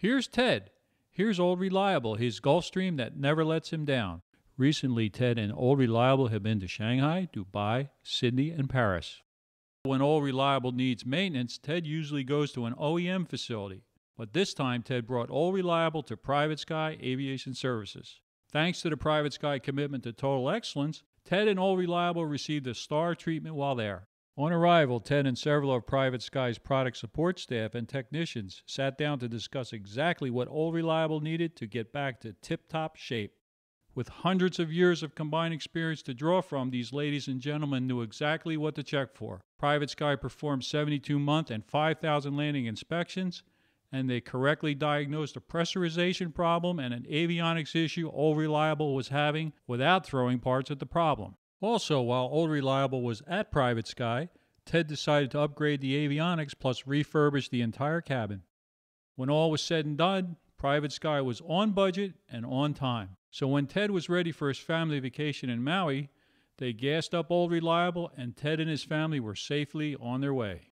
Here's Ted. Here's Old Reliable, his Gulfstream that never lets him down. Recently, Ted and Old Reliable have been to Shanghai, Dubai, Sydney, and Paris. When Old Reliable needs maintenance, Ted usually goes to an OEM facility. But this time, Ted brought Old Reliable to Private Sky Aviation Services. Thanks to the Private Sky commitment to total excellence, Ted and Old Reliable received a star treatment while there. On arrival, Ted and several of Private Sky's product support staff and technicians sat down to discuss exactly what Old Reliable needed to get back to tip top shape. With hundreds of years of combined experience to draw from, these ladies and gentlemen knew exactly what to check for. Private Sky performed 72 month and 5,000 landing inspections, and they correctly diagnosed a pressurization problem and an avionics issue Old Reliable was having without throwing parts at the problem. Also, while Old Reliable was at Private Sky, Ted decided to upgrade the avionics plus refurbish the entire cabin. When all was said and done, Private Sky was on budget and on time. So when Ted was ready for his family vacation in Maui, they gassed up Old Reliable and Ted and his family were safely on their way.